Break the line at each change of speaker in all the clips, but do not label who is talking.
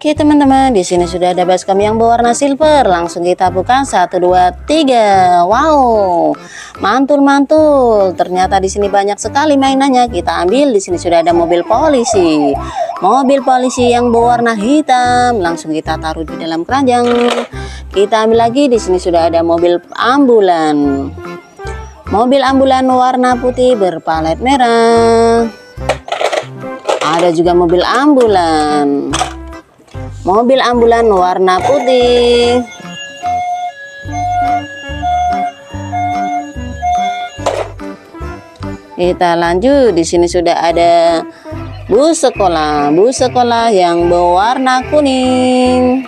Oke teman-teman, di sini sudah ada baskom yang berwarna silver. Langsung kita buka satu dua tiga. Wow, mantul-mantul. Ternyata di sini banyak sekali mainannya. Kita ambil di sini sudah ada mobil polisi. Mobil polisi yang berwarna hitam. Langsung kita taruh di dalam keranjang. Kita ambil lagi di sini sudah ada mobil ambulan. Mobil ambulan warna putih berpalet merah. Ada juga mobil ambulan mobil ambulan warna putih. Kita lanjut. Di sini sudah ada bus sekolah. Bus sekolah yang berwarna kuning.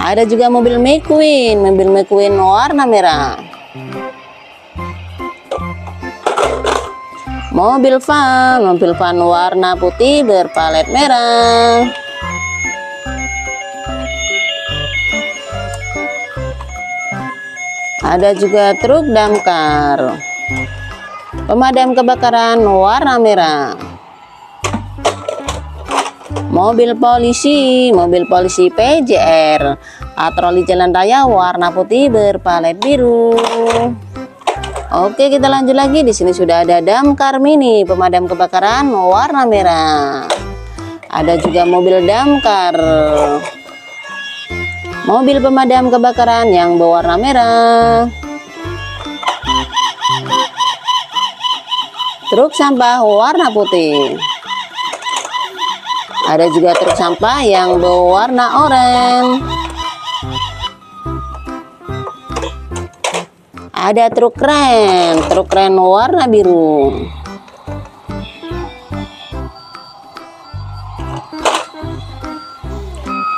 Ada juga mobil McQueen. Mobil McQueen warna merah mobil van mobil van warna putih berpalet merah. Ada juga truk damkar. Pemadam kebakaran warna merah. Mobil polisi mobil polisi PJR patroli jalan raya warna putih berpalet biru Oke, kita lanjut lagi. Di sini sudah ada damkar mini pemadam kebakaran warna merah. Ada juga mobil damkar. Mobil pemadam kebakaran yang berwarna merah. Truk sampah warna putih. Ada juga truk sampah yang berwarna oranye. Ada truk keren truk keren warna biru.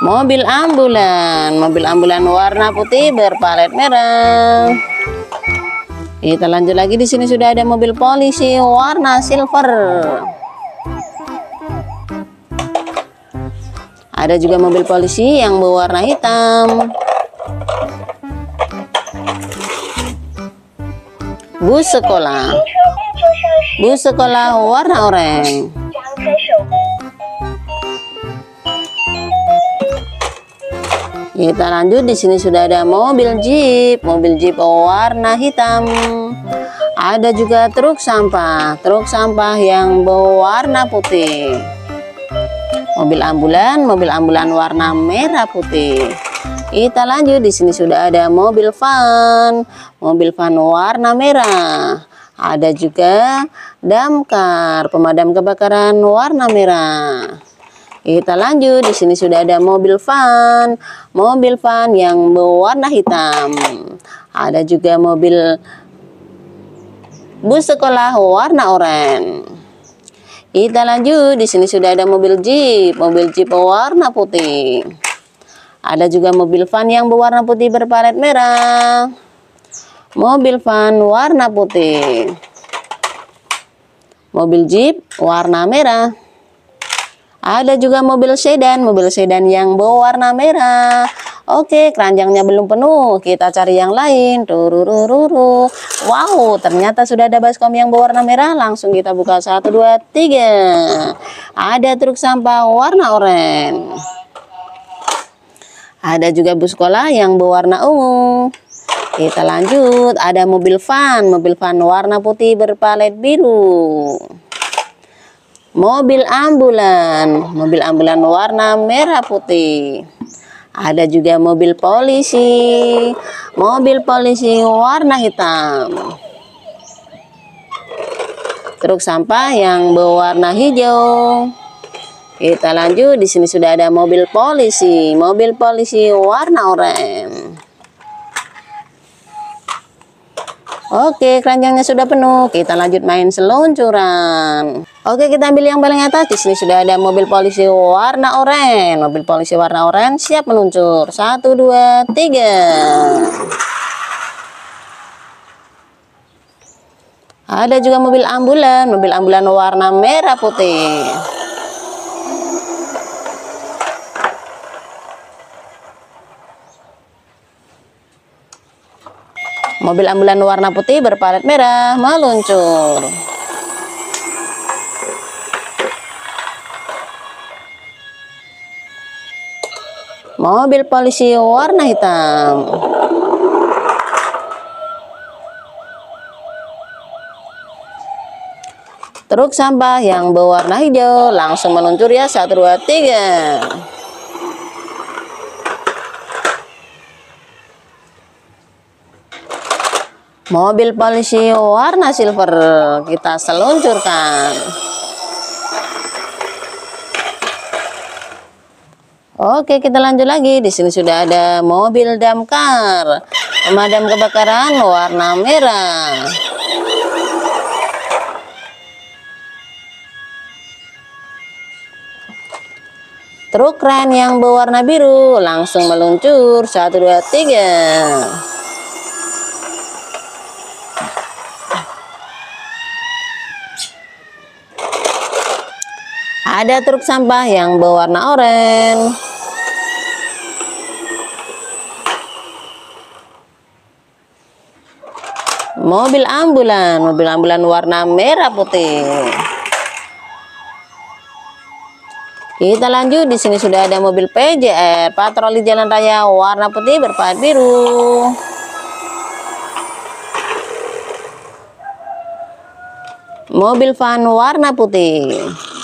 Mobil ambulan. Mobil ambulan warna putih berpalet merah. Kita lanjut lagi. Di sini sudah ada mobil polisi warna silver. Ada juga mobil polisi yang berwarna hitam bus sekolah. Bus sekolah warna oranye. Kita lanjut di sini sudah ada mobil jeep. Mobil jeep warna hitam. Ada juga truk sampah. Truk sampah yang berwarna putih. Mobil ambulan mobil ambulan warna merah putih kita lanjut di sini sudah ada mobil van, mobil van warna merah. Ada juga damkar, pemadam kebakaran warna merah. Kita lanjut di sini sudah ada mobil van, mobil van yang berwarna hitam. Ada juga mobil bus sekolah warna oranye. Kita lanjut di sini sudah ada mobil jeep, mobil jeep warna putih. Ada juga mobil van yang berwarna putih berpalet merah. Mobil van warna putih. Mobil Jeep warna merah. Ada juga mobil sedan, mobil sedan yang berwarna merah. Oke, keranjangnya belum penuh. Kita cari yang lain. Tururururu. Wow, ternyata sudah ada baskom yang berwarna merah. Langsung kita buka satu, dua, tiga. Ada truk sampah warna oranye. Ada juga bus sekolah yang berwarna ungu. Kita lanjut, ada mobil van, mobil van warna putih berpalet biru. Mobil ambulan, mobil ambulan warna merah putih. Ada juga mobil polisi, mobil polisi warna hitam. Truk sampah yang berwarna hijau. Kita lanjut, di sini sudah ada mobil polisi, mobil polisi warna oranye. Oke, keranjangnya sudah penuh. Kita lanjut main seluncuran. Oke, kita ambil yang paling atas. Di sini sudah ada mobil polisi warna oranye. Mobil polisi warna oranye siap meluncur. Satu, dua, tiga. Ada juga mobil ambulan, mobil ambulan warna merah putih. Mobil ambulan warna putih berpalet merah meluncur. Mobil polisi warna hitam. Truk sampah yang berwarna hijau langsung meluncur ya 1 2 3. Mobil polisi warna silver kita seluncurkan. Oke, kita lanjut lagi. Di sini sudah ada mobil damkar pemadam kebakaran warna merah. Truk keren yang berwarna biru langsung meluncur. Satu, dua, tiga. Ada truk sampah yang berwarna oranye. Mobil ambulan, mobil ambulan warna merah putih. Kita lanjut di sini sudah ada mobil PJR patroli jalan raya warna putih berplat biru. Mobil van warna putih.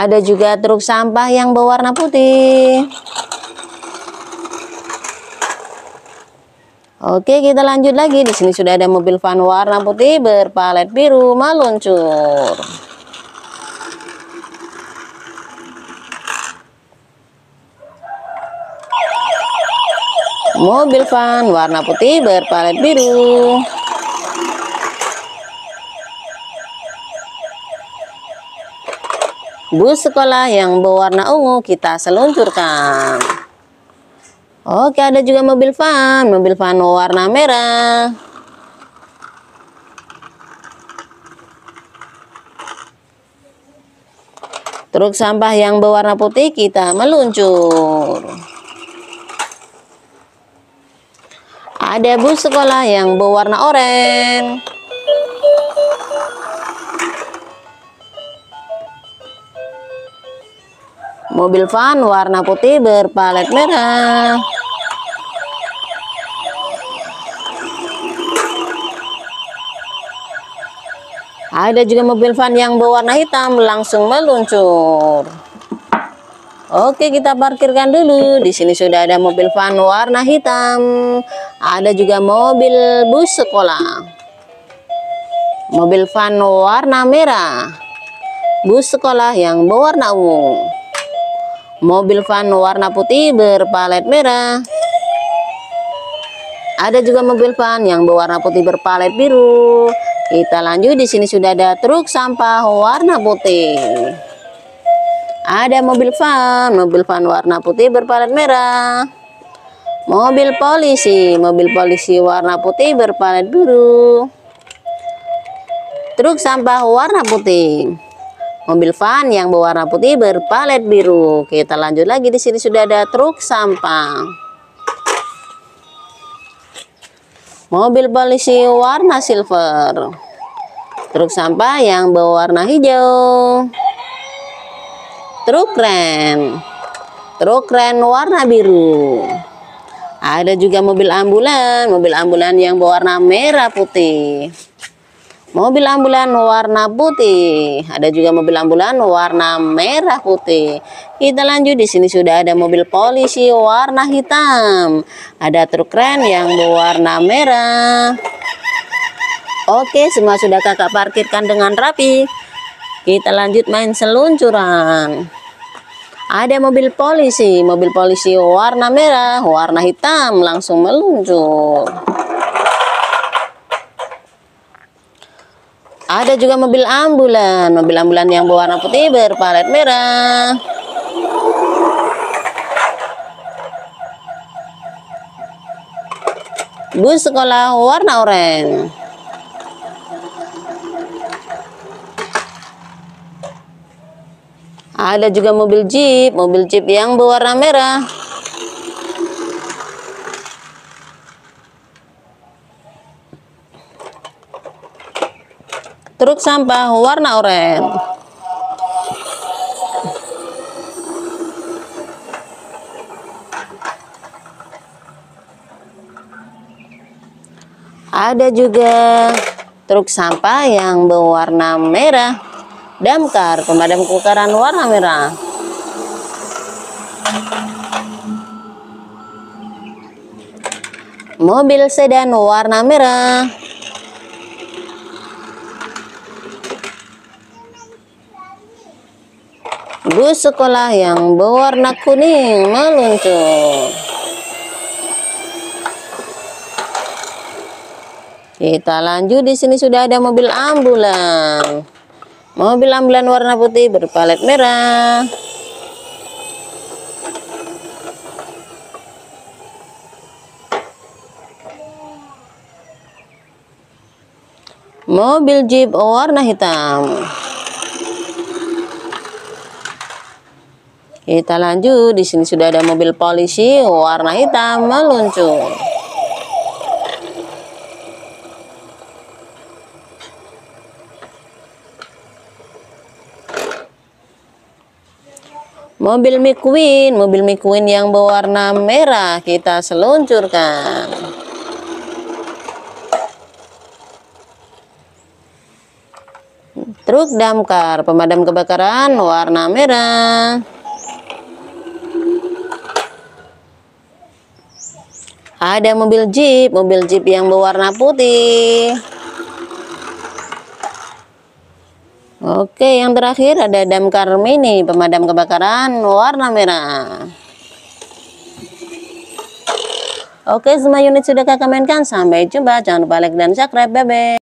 Ada juga truk sampah yang berwarna putih. Oke, kita lanjut lagi. Di sini sudah ada mobil van warna putih berpalet biru meluncur. Mobil van warna putih berpalet biru. Bus sekolah yang berwarna ungu kita seluncurkan. Oke, ada juga mobil van, mobil van warna merah. Truk sampah yang berwarna putih kita meluncur. Ada bus sekolah yang berwarna oranye. Mobil van warna putih berpalet merah. Ada juga mobil van yang berwarna hitam langsung meluncur. Oke, kita parkirkan dulu. Di sini sudah ada mobil van warna hitam. Ada juga mobil bus sekolah. Mobil van warna merah. Bus sekolah yang berwarna ungu. Mobil van warna putih berpalet merah. Ada juga mobil van yang berwarna putih berpalet biru. Kita lanjut di sini sudah ada truk sampah warna putih. Ada mobil van, mobil van warna putih berpalet merah. Mobil polisi, mobil polisi warna putih berpalet biru. Truk sampah warna putih. Mobil van yang berwarna putih berpalet biru. Kita lanjut lagi di sini sudah ada truk sampah. Mobil polisi warna silver. Truk sampah yang berwarna hijau. Truk keren. Truk keren warna biru. Ada juga mobil ambulan, mobil ambulan yang berwarna merah putih. Mobil ambulan warna putih. Ada juga mobil ambulan warna merah putih. Kita lanjut di sini sudah ada mobil polisi warna hitam. Ada truk keren yang berwarna merah. Oke, semua sudah kakak parkirkan dengan rapi. Kita lanjut main seluncuran. Ada mobil polisi, mobil polisi warna merah, warna hitam langsung meluncur. Ada juga mobil ambulan, mobil ambulan yang berwarna putih berpalet merah. Bus sekolah warna oranye. Ada juga mobil jeep, mobil jeep yang berwarna merah. truk sampah warna oranye. Ada juga truk sampah yang berwarna merah, damkar pemadam kebakaran warna merah. Mobil sedan warna merah. Bus sekolah yang berwarna kuning meluncur. Kita lanjut di sini sudah ada mobil ambulan. Mobil ambulan warna putih berpalet merah. Mobil jeep warna hitam. Kita lanjut. Di sini sudah ada mobil polisi warna hitam meluncur. Mobil McQueen, mobil McQueen yang berwarna merah kita seluncurkan. Truk damkar pemadam kebakaran warna merah. Ada mobil jeep, mobil jeep yang berwarna putih. Oke, yang terakhir ada damkar mini pemadam kebakaran warna merah. Oke, semua unit sudah kakak mainkan. Sampai jumpa. Jangan lupa like dan subscribe. Bye-bye.